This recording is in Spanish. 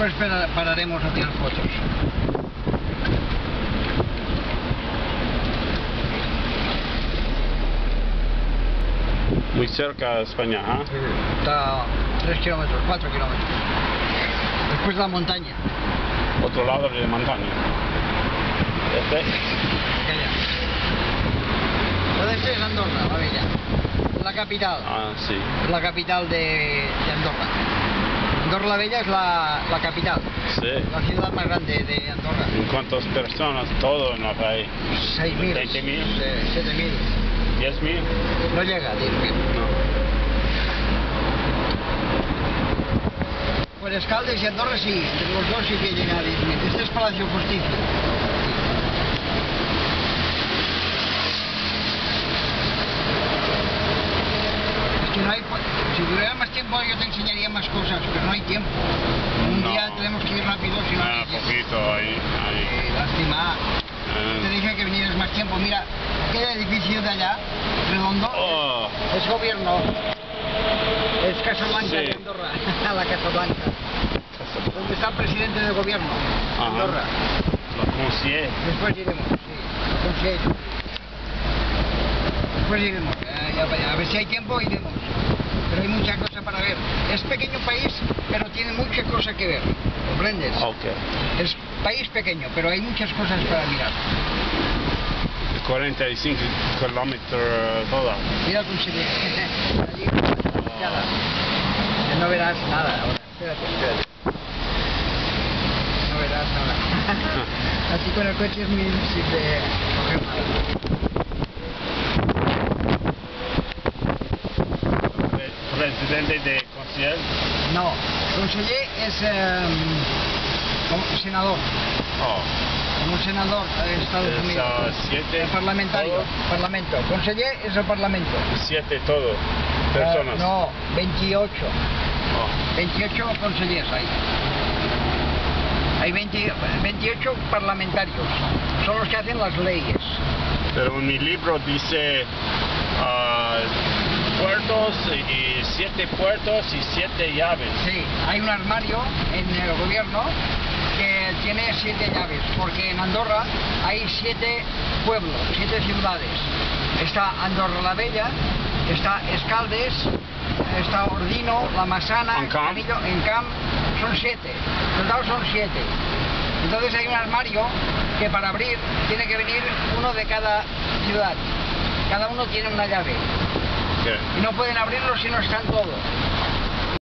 Después para- pararemos a tirar fotos. Muy cerca de España, ¿ah? Está 3 kilómetros, 4 kilómetros. Después la montaña. Otro lado de la montaña. Este. Todo esto es Andorra, la Bella. La capital. ah, sí. La capital de, de Andorra. Andorra la Bella es la, la capital. Sí. La ciudad más grande de Andorra. ¿En cuántas personas? Todo no hay. 6.000. 20.000. eh, 7.000. ¿10.000? No llega, 10.000. Pues Escaldes y Andorra sí, los dos sí que llegan a 10.000. Este es Palacio Justicia. Es que no hay... Si tuviera más tiempo yo te enseñaría más cosas, pero no hay tiempo. Un No. día tenemos que ir rápido si no Ah, poquito ahí. ahí. Eh, lástima. Te Ah. dije que vinieras más tiempo. Mira, aquel edificio de allá, redondo, Oh, es gobierno. Es Casablanca Sí. de Andorra, la Casa Blanca. Donde está el presidente del gobierno, Ajá. Andorra. la Concier. Después iremos, sí. lo consejo. Después iremos, eh, ya a ver si hay tiempo iremos. Pero hay mucha cosa para ver. Es pequeño país, pero tiene mucha cosa que ver. ¿Comprendes? Ok. Es país pequeño, pero hay muchas cosas para mirar. 45 kilómetros eh, toda. Mira tu sitio. Allí, nada. Que no verás nada ahora. Espérate, espérate. No verás nada. Así con el coche es muy difícil de coger nada. Presidente de Concier. No, conseller es em, como senador. Oh, Como senador de Estados es Unidos. ah, siete. El parlamentario. todo. Parlamento. Conseller es el parlamento. Siete todo. Personas. Eh, no, 28. Oh, 28 consellers hay. Hay 20 28 parlamentarios. Son los que hacen las leyes. Pero en mi libro dice ah, y siete puertos y siete llaves. Sí, hay un armario en el gobierno que tiene siete llaves, porque en Andorra hay siete pueblos, siete ciudades. Está Andorra la Bella, está Escaldes, está Ordino, La Masana. Canillo, Encamp, son siete. Total son siete. Entonces hay un armario que para abrir tiene que venir uno de cada ciudad. Cada uno tiene una llave. Y no pueden abrirlo si no están todos.